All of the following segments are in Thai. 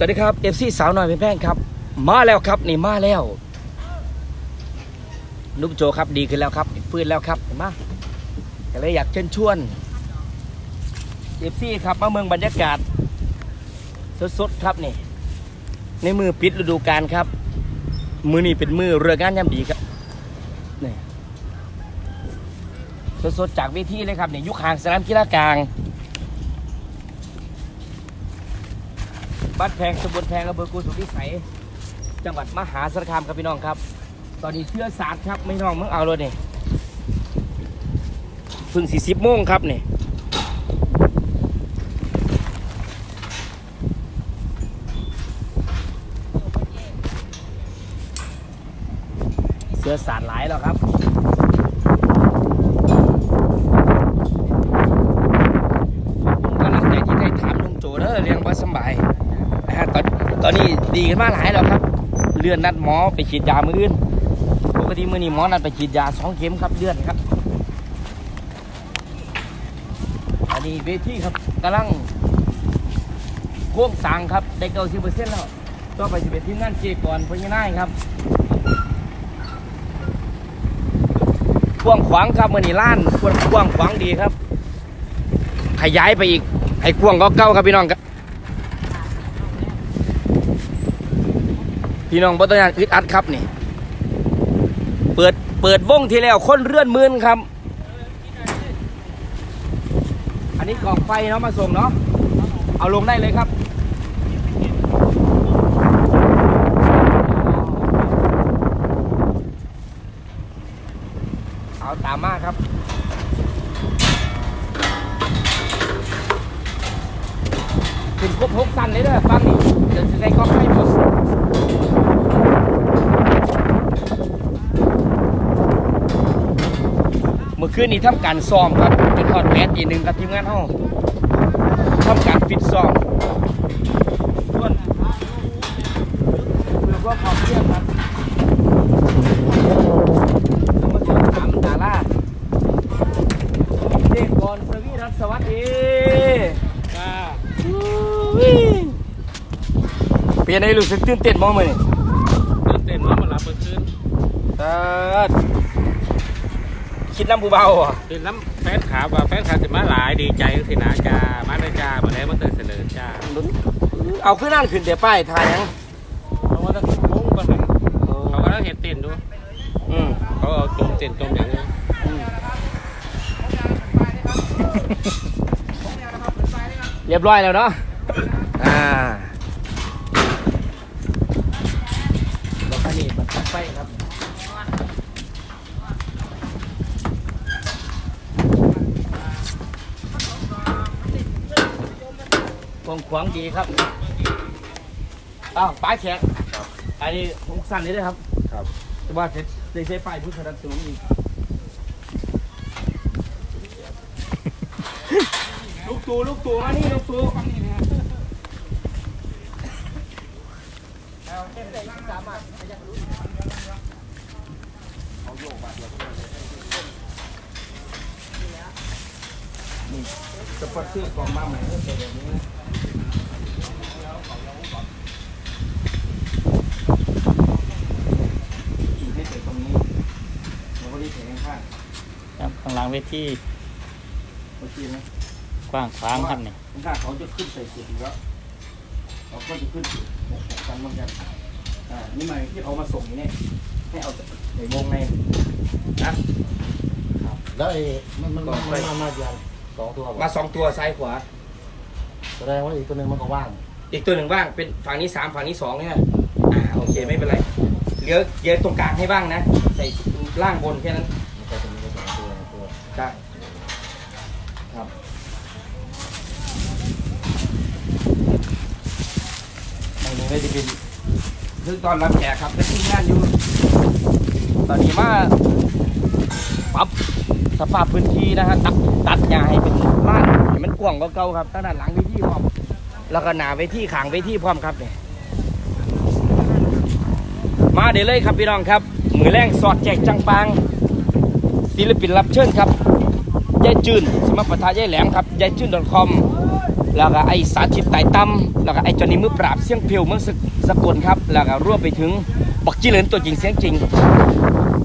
สวัสดีครับเอฟซีสาวน้อยเป็นแป้งครับ มาแล้วครับนี่มาแล้วนุ๊กโจครับดีขึ้นแล้วครับฟื้นแล้วครับเห็นไหมก็เลยอยากเชิญชวนเอฟซีครับมาเมืองบรรยากาศสดๆครับนี่ ในมือปิดฤดูกาลครับ มือนี่เป็นมือเรืองานยามดีครับนี่สดๆจากเวทีเลยครับนี่ยุคห่างสนามกีฬากลาง บ้านแพงตำบลแพงอำเภอกุสุมพิสัย จังหวัดมหาสารคามครับพี่น้องครับ ตอนนี้เสื้อสาดครับไม่น้องมึงเอาเลยนี่เพึ่งสี่สิบโมงครับเนี่ยเสื้อสาดหลายแล้วครับ กำลังใจที่ได้ถามลุงโจเด้อเรียงว่าสำบายนะฮะตอนตอนนี้ ดีขึ้นมาหลายแล้วครับ เลื่อนนัดหมอไปฉีดยามืออื่นปกติมือนี้หมอนัดไปฉีดยาสองเข็มครับเลื่อนครับ อันนี้เวทีครับกำลังโค้งสางครับได้เก้าสิบเปอร์เซ็นต์แล้วต่อไปจะเป็นทีมงานเจก่อนพญานาคครับกว้างขวางครับมือนี้ล้านกว้างขวางดีครับ ขยายไปอีกให้กว้างก็เก้าครับพี่น้องครับ พี่น้องบัตรยานอึดอัดครับนี่ เปิดเปิดวงที่แล้วคนเรื่อนมื่นครับ อันนี้กล่องไฟเนาะมาส่งเนาะเอาลงได้เลยครับเอาตามมาครับขึ้นครบหกตันเลยเด้อฟังนี่เดี๋ยวจะได้กล้องให้หมดเมื่อ คืนนี้ทำการซ้อมครับจนทอดแมสอีกหนึ่งกับทีมงานห้องทำการฟิตซ้อมส่วนเพื่อว่าความเที่ยงครับต้องมาสอบถามดาราเด็กบอลสวีรัตน์สวัสดีเป็นยังไงรู้สึกตื่นเต้นบ้างไหมตื่นเต้นว่ามันรับเปิดคืนเออ คิดน้ำผู้เบาอะตื่นน้ำแฟนขาว่าแฟนขาสิมาหลายดีใจสินะจ้ามาเลยจ้ามาแล้วมาตื่นเสนอจ้าเอาขึ้นนั่นขึ้นเดี๋ยวป้ายทายยังเพราะว่าถ้าคุณลุงก็เห็นเขาก็ต้องเห็นเต้นดูอืมเขาเอาจมเต้นจมอย่างนี้เรียบร้อยแล้วเนาะอ่าแล้วก็นี่บัตรไฟครับ ก ว้างขวางดีครับอ้าวป้ายแขกอันนี้ผมสั่นนี่ด้วยครับ ครับแต่ว่าเสร็จได้ใช้ป้ายพุทธรัตน์สูงอีกลูกตูลูกตูมานี่ลูกตูนี่สปอร์ตเสื้อกองมาใหม่ก็เป็นแบบนี้นะอีกให้เสร็จตรงนี้แล้วก็รีบเสร็จข้างครับข้างหลังเวทีๆโอเคไหมกว้างขวางครับนี่ถ้าเขาจะขึ้นใส่สุดอยู่แล้วเราก็จะขึ้นสุดหกกันเหมือนกันอ่านี่หมายที่เขามาส่งนี่เนี่ยให้เอาในวงในนะแล้วไอ้มันมันกล่องไฟมันมาเดียว สองตัวบอกมาสองตัวซ้ายขวา แสดงว่าอีกตัวหนึ่งมันก็ว่าง อีกตัวหนึ่งว่างเป็นฝั่งนี้สามฝั่งนี้สองเนี่ยอ่าโอเคไม่เป็นไรเหลือเหลือตรงกลางให้บ้างนะใส่ล่างบนแค่นั้นมันก็จะมีก็สองตัวตัวได้ครับอันนี้ไม่ได้เป็นคือตอนรับแขกครับเป็นที่งานอยู่ตอนนี้มาปรับ สภาพพื้นที่นะฮะตัดตัดหญ้าให้เป็นบ้านให้มันกว้างกว่าเก่าครับตั้งแต่หลังเวทีพร้อมแล้วก็หนาเวทีขางเวทีพร้อมครับเนี่ยมาเดี๋ยวเลยครับพี่น้องครับ มือแรงสอดแจกจังปังศิลปินรับเชิญครับยายจืนสมัครประธานยายแหลมครับยายจืน .com แล้วก็ไอ้สาธิตไต่ตำแล้วก็ไอ้จอนี่มือปราบเสียงเพียวเมืองสกสกลครับแล้วก็รวมไปถึงบักจิเหลินตัวจริงเสียงจริง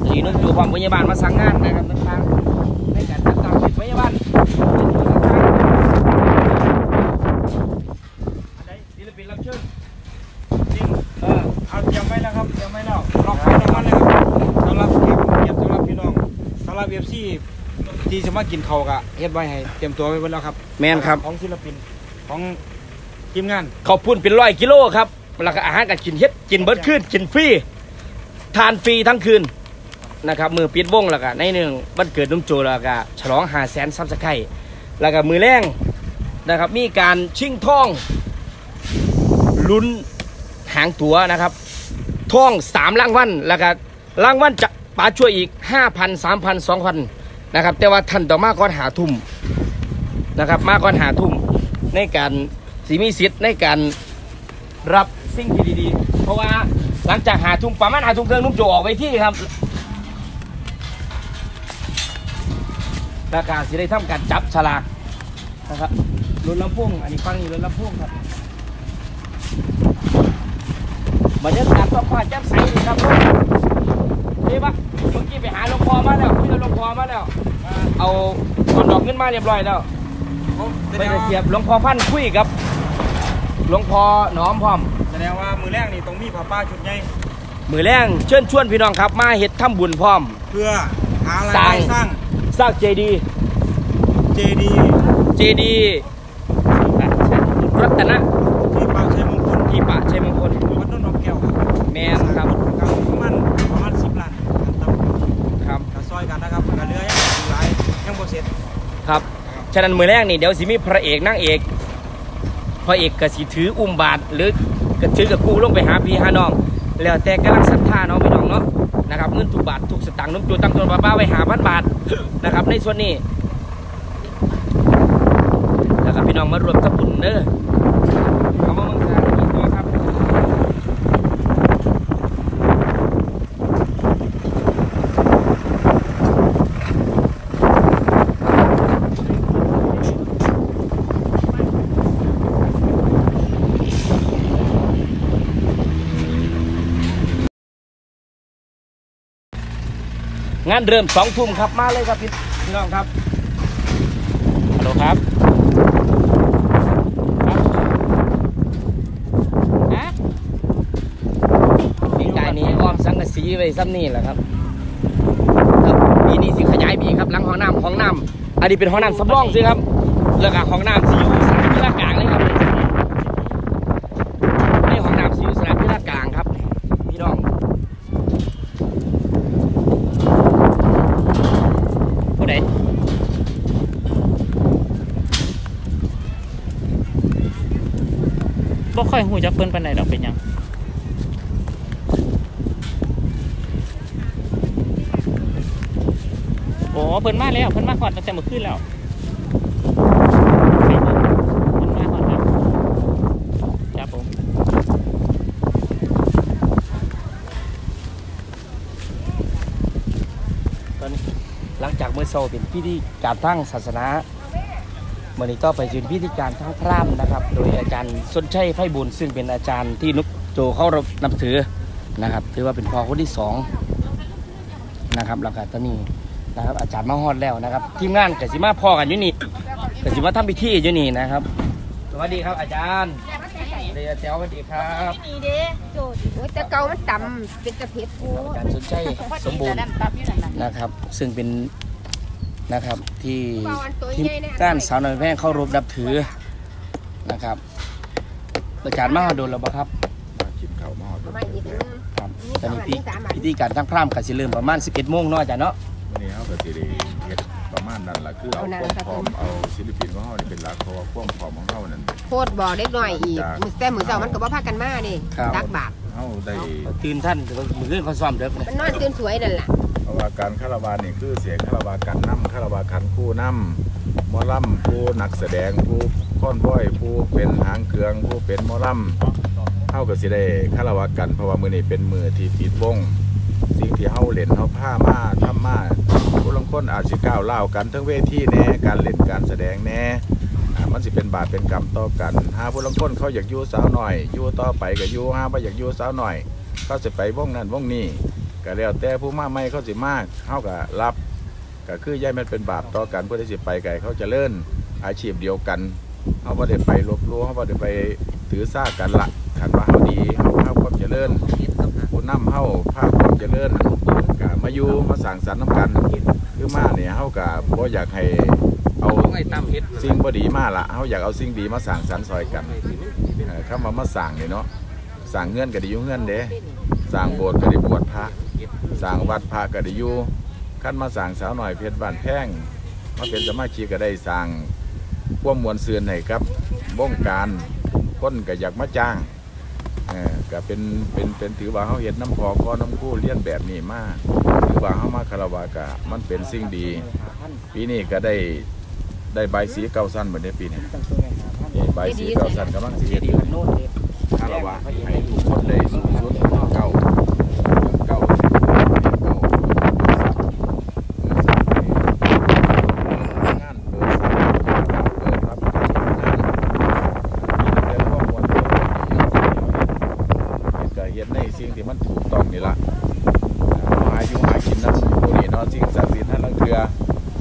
ที่นุ่มจูความพยาบาลมาสั่งงานนะครับต่างๆในการจัดตามเป็นพยาบาลอันใดศิลปินรับเชิญ จริงเออเอาเตรียมไว้แล้วครับเตรียมไว้แล้วรอบไว้รางวัลเลยครับสำหรับเก็บเก็บสำหรับพี่น้องสำหรับ เอฟซีที่จะมากินเขาวกะเฮ็ดไว้ให้เตรียมตัวไว้หมดแล้วครับแมนครับ ของศิลปินของทีมงานเขาวพุ่นเป็นร้อยกิโลครับแล้วก็อาหารการกินเฮ็ดกินเบิร์ดคืนกินฟรีทานฟรีทั้งคืนนะครับมือปิดวงแล้วก็ในหนึ่งวันเกิดนุ่มโจแล้วก็ฉลองหาแสนซับสไครต์แล้วก็มือแรงนะครับ มีการชิงท่องลุ้นหางตั๋วนะครับท่องสามรางวัลแล้วก็รางวัลจะ ป๋าช่วยอีก5,000 3,000 2,000นะครับ แต่ว่าท่านต่อมาก่อนหาทุ่มนะครับ มาก่อนหาทุ่มในการสีมีสิทธิ์ในการรับสิ่งที่ดีๆ เพราะว่าหลังจากหาทุ่มประมาณหาทุ่มเครื่องนุ่มโจออกไปที่ครับแล้วการสิได้ทำการจับฉลากนะครับรถลำโพงอันนี้ฟังนี่รถลำโพงครับบรรยากาศต้องฟ้าแจ่มใสดีครับ นี่ปะเมื่อกี้ไปหาหลวงพ่อมาแล้วคุยกับหลวงพ่อมาแล้ว เอาต้นดอกเงินมาเรียบร้อยแล้วโอ้ไปจะเสียบหลวงพ่อพันธุ์คุยกับหลวงพ่อหน้อมพร้อม แสดงว่ามือแรกนี่ต้องมีผ้าป้าชุดใหญ่มือแรงเชิญชวนพี่น้องครับมาเฮ็ดทำบุญพร้อม เพื่อหารายสร้าได้งสร้างสร้างเจดีเจดีเจดีรัตนะที่ปากชัยมงคลที่ปะชัยมงคลวัดต้นนกแก้วครับแมนครับ ครับฉะนั้นมือแรกนี่เดี๋ยวสิมีพระเอกนางเอก พระเอกก็สิถืออุ้มบาทหรือก็ถือกับคู่ลงไปหาพี่หาน้อง แล้วแต่กำลังศรัทธาเนาะพี่น้องเนาะนะครับเงินถูกบาทถูกสตางค์น้ำจูตั้งตัวป้าๆไว้หาพันบาทนะครับในส่วนนี้แล้วก็พี่น้องมารวมทับบุญเนอเอามาเมืองสารอีกตัวครับ งานเริ่มสองทุ่มครับมาเลยครับพี่พี่น้องครับฮัลโหลครับครับฮะปีกายนี้อ้อมสังกะสีไว้ซ้ำนี่แหละครับครับปีนี้สิขยายปีครับหลังห้องน้ำห้องน้ำอันนี้เป็นห้องน้ำสำรองสิครับแล้วก็ห้องน้ำสิอยู่สนามกีฬากลางเลยครับนี่ห้องน้ำสิอยู่สนามกีฬากลางครับ พี่น้องผู้ใด บ่ ค่อยหูจักเพิ่นปานใดดอกเป็นหยังโอ้เพิ่นมาแล้วเพิ่นมาฮอดตั้งแต่เมื่อคืนแล้วเพิ่นมาฮอดแล้วครับผมตอนนี้หลังจากเมื่อโซาเป็นพิธีการทั้งศาสนา เมื่อนี้ก็ไปยืนพิธีการทั้งพรามนะครับ โดยอาจารย์สนชัยไพบุญซึ่งเป็นอาจารย์ที่นุกโจเขาเรานับถือนะครับถือว่าเป็นพ่อคนที่สองนะครับแล้วก็ตอนนี้นะครับอาจารย์มาฮอดแล้วนะครับทีมงานกสิมาพ่อกันอยู่นี่กสิมาทำพิธีอยู่นี่นะครับ สวัสดีครับอาจารย์เรียเจ้าสวัสดีครับนี่เด้โจดโอ้ยแต่เก่ามันต่ำเป็นตะเพ็ดกูอาจารย์สนชัยสมบูรณ์นะครับ ซึ่งเป็น นะครับ ที่ที่ก้านสาวน้อยแพร่งเข้ารบนับถือนะครับอาจารย์มหาโดลแล้วบ่ครับมาอีกนึงครับตอนนี้พิพิธีการทั้งพร่ำกับสิเริ่มประมาณ 11โมงเนาะอาจารย์เนาะวันนี้เขาก็สิได้เฮ็ดประมาณนั้นล่ะคือเอาความพร้อมเอาศิลปินของเขานี่เป็นหลักเพราะว่าความพร้อมของเขานั่นโคตรบอกเด็กหน่อยอีกมือแต่มือเช้ามันก็บ่พากันมานี่ตักบาทเขาได้ตื่นท่านถือว่ามือขึ้นเขาซ้อมเด็กเลยมันนอนตื่นสวยนั่นล่ะเพราะ ว่าการคาราวานนี่คือเสียงคาราวากันน้ำคาราวาขันคู่น้ำหมอลำผู้นักแสดงผู้ค้อนบ้อยผู้เป็นหางเครื่องผู้เป็นหมอลำเขาก็สิได้คาราวากันเพราะว่ามือนี้เป็นมือที่ปิดวงสิ่งที่เฮาเล่นเฮาผ้ามาทำมาผู้ลางคนอาจสิก้าวเล่ากันทั้งเวทีแหน่การเล่นการแสดงแหน่มันสิเป็นบาปเป็นกรรมต่อกันหาผู้ลางคนเขาอยากยู่สาวหน่อยยู่ต่อไปก็อยู่หาบ่อยากยู่สาวหน่อยเขาสิไปวงนั้นวงนี้ ก็แล้วแต่ผู้มาใหม่เขาสิมากเขาก็รับก็คือย่ายมันเป็นบาปต่อกันเพื่อที่สิไปไกลเขาจะเลิ่อนอาชีพเดียวกันเขาบ่ได้ไปลบลู่เขาบ่ได้ไปถือซ่ากันละขันว่าเขาดีเขาเฮาความเจริญผู้นำเฮาภาคความเจริญก็มาอยู่มาสั่งสรรค์น้ำกันคือมาเนี่ยเฮาก็บ่อยากให้เอาไอ้ตามฮ็ดสิ่งบ่ดีมาละเฮาอยากเอาสิ่งดีมาสั่งสรรค์ซอยกันเออคำว่ามาสั่งนี่เนาะสั่งเงื่อนก็ดีอยู่เงื่อนเด้สร้างโบสถ์ก็ได้บวชพระ สร้างวัดพระก็ได้อยู่ขั้นมาสร้างสาวหน่อยเพชรบ้านแพงมาเป็นสมาชิกก็ได้สร้างความมวลเสือนให้ครับวงการคนก็อยากมาจ้างเออก็เป็นเป็นเป็นถือว่าเขาเห็นน้ำพอก็น้ำคู่เลี้ยนแบบนี้มากถือว่าเขามาคารวะกะมันเป็นสิ่งดี ปีนี้ก็ได้ได้ใบายสีเก้าสั้นเหมือนในปีนี้นี่ใบายสีเก้าสั้นกำลังสีเฮ็ดอยู่โน่นเลยคารวะให้ทุกคนได้สูงสุดเก้าเก้าเก้างานเปิดเปิดรับงานมีแต่ข้อมูลที่ดีก็เฮ็ดในสิ่งที่มันถูกต้องนี่ละหาอยู่หากินน้ำตัวนี้เนาะสิ่งศักดิ์สิทธิ์นั่นลังเทือ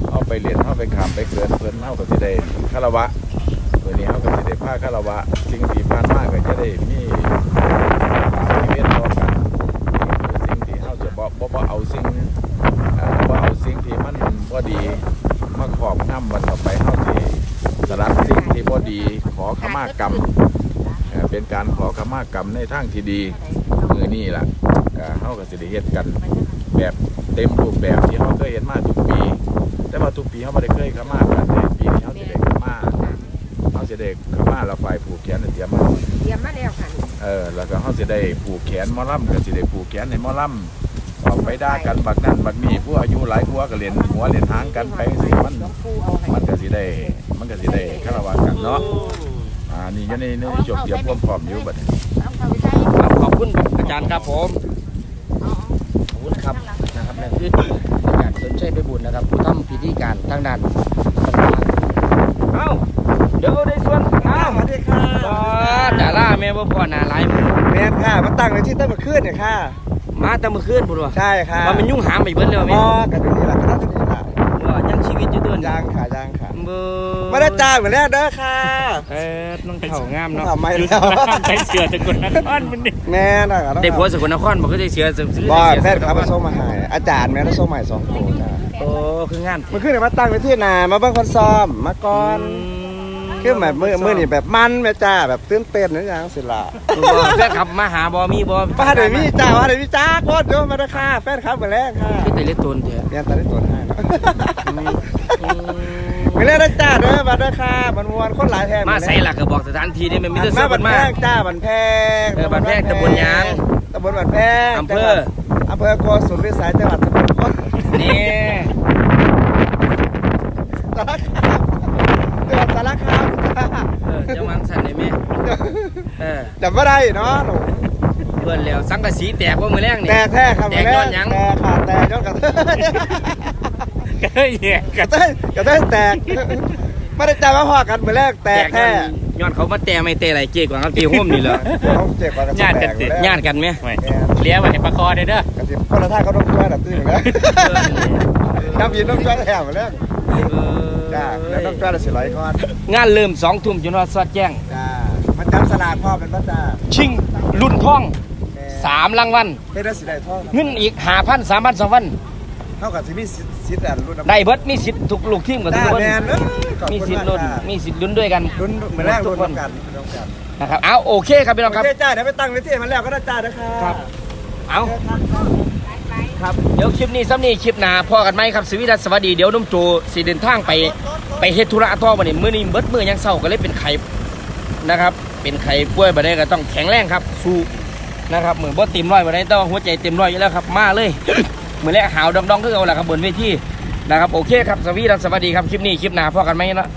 เอาไปเรียนเอาไปขามไปเกินเพิ่นเอาก็สิได้คารวะ ตัวนี้เขาก็จะได้ผ้า คารวะสิ่งที่ผ่านมากก็จะได้มีมีเวทต่อกันสิ่งที่เขาจะบ่บ่บ่เอาสิ่งอ่าบ่เอาสิ่งที่มันบ่ดีมาครอบงำวันต่อไปเขาที่สลัดสิ่งที่บ่ดีขอขมากรรมเป็นการขอขมากรรมในทางที่ดีมือนี่ล่ะเขาก็สิได้เฮ็ดกันแบบเต็มรูปแบบที่เขาเคยเห็นมาทุกปี แต่ว่าทุกปีเขาไม่ได้เคยขมากันแต่ปีนี้เขาจะได้ขมา เขาจะได้ขม่า เราฝ่ายผูกแขนเตรียมมาเตรียมมาแล้วค่ะเออแล้วก็เขาจะได้ผูกแขนหมอลำก็จะได้ผูกแขนในหมอลำออกไปด่ากันบักนั่นบักนี่ผู้อายุหลายผัวก็เล่นหัวเล่นหางกันไปสิมันมันก็สิได้มันก็สิได้คารวะกันเนาะอ่านี่อยังในในจบเตรียมความพร้อมอยู่บัดนี้ครับขอบคุณอาจารย์ครับผมขอบคุณครับนะครับนั่นคืออาจารย์สนใจไปบุญนะครับ ผู้ทำพิธีการทางด้านเอ้าเดี๋ยวในส่วนอ้าว สวัสดีค่ะ ดาราแม่บ่พอหน้าหลายมือแมนค่ะมาตั้งในที่ตั้งแต่คืนเนี่ยค่ะ มาแต่เมื่อคืนพุ่นว่ะใช่ค่ะว่ามันยุ่งหามไปเบิดเลยว่ะอ๋แม่อกันตรงนี้แหละก็น่าจะดีค่ะว่ายังชีวิตอยู่ตัวนี้ยางค่ะยางค่ะเบอร์มาได้จ้าเหมือนแรกเด้อค่ะเออน้องเข่างามเนาะทำไมแล้วใช้เสือตะกุนนครมันนี่แม่น่ะก็ต้องได้ผัวสกลนครบอกก็ได้เสียซื้อบ่ได้เสียแฟนครับมาส่งมาใหายอาจารย์แม่ได้ส่งมาให้สองโถจ้าโอ้คืองานเมื่อคืนเนี่ยมาตั้งในที่นามาเบิ่งคนซ้อมมาก่อน คือแบบมือมือนี่แบบมันแม่จ้าแบบตื่นเต้นนะอย่างสิล่ะบ่แฟนขับมาหาบ่มีบ่ป้าเดี๋ยวมีจ้าป้าเดี๋ยวมีจ้าโคตรเยอะมาเด้อค่ะแฟนครับเหมือนแรกค่ะคือแต่เล็กตนเถอะเรียนตอนนี้ตัวให้เนาะไม่เล่นได้จ้าเด้อมาเด้อค่ะมันมวนคนหลายแทนมาใส่หลักก็บอกสถานที่นี่มันมีแต่มาเสื้อบับันนแพมางจ้าบันแพงเออบันแพงตำบลยางตำบลบันแพงอำเภออำเภอโกสุมพิสัยจังหวัดสกลนคร นี่ สารคามจังหวัดสารคามจ้า เออจะวางสั่นได้ไหมเออจำไม่ได้เนาะหนูเบิ่นแล้วสังกะสีแตกว่ามื้อแรงนี่แต่แท้ครับแตกย้อนหยังแต่ค่ะแต่ย้อนกระเทยเฮ้ยแย่กระเทยกระเทยแตกไม่ได้จำว่าพ่อกันเหมือนแรกแตกแท้ย้อนย้อนเขามาแต่ไม่แต่ไรเจ๊กว่าเขาตีโฮมนี่เหรอเขาเจ็บกว่ากระแตกอยู่แล้วญาติกันไหมไม่แม่เลี้ยวไปให้ปลาคอได้เด้อกระติบคนละท่าเขาต้องช่วยดับตื้นอยู่แล้วน้ำยินต้องช่วยแถมมาแล้ว จ้าแล้วต้องช่วยละสี่ร้อยก้อนงานเริ่มสองทุ่มจนว่าสวัสดแจ้งจ้ามันจำสลากพ่อเป็นพระจ้าชิงรุ่นทองสามรางวัลเป็นได้สีได้ท่องเงินอีกหาพันสามพันสองพันเท่ากับที่มีสิทธิ์อันรุ่นได้เบิดมีสิทธิ์ทุกลูกทีมกับทุจ้ากคนแมนเอ้ยขอบมีคุณสิทมาธิ์กลุ้นจ้ามีสิทธิ์ลุ้นด้วยกันรุ่นเหมือนแรกรุ่นร่วมกันร่วมกันนะครับเอาโอเคครับพี่น้องโอครับเคจ้าเดี๋ยวไปตั้งไว้ที่มันแล้วก็ได้จ้านะคะครับเอา ครับเดี๋ยวคลิปนี้ซ้ำนี้คลิปหนาพอกันไหมครับสวีดัสสวัสดีเดี๋ยวน้มโจสิเดินทางไปไปเฮ็ดธุระต่อวันนี้มือนี้เบิดมือยังเศร้าก็เลยเป็นไข้นะครับ เป็นไข้ป่วยบ่ได้ก็ต้องแข็งแรงครับสู้นะครับเหมือนบ่เต็มร้อยบ่ได้ต่ว่าหัวใจเต็มร้อยอยู่แล้วครับมาเลยเหมือนแรกหาวดองๆคือเอาละครับบนเวทีนะครับโอเคครับสวีดัสสวัสดีครับคลิปนี้คลิปหนาพอกันไหมนะ